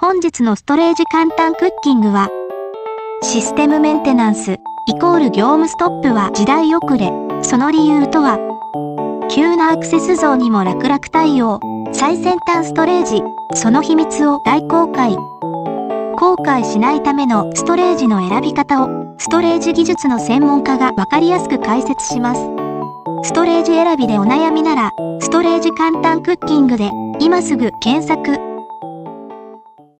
本日のストレージ簡単クッキングは、システムメンテナンス、イコール業務ストップは時代遅れ、その理由とは、急なアクセス像にも楽々対応、最先端ストレージ、その秘密を大公開。後悔しないためのストレージの選び方を、ストレージ技術の専門家がわかりやすく解説します。ストレージ選びでお悩みなら、ストレージ簡単クッキングで、今すぐ検索。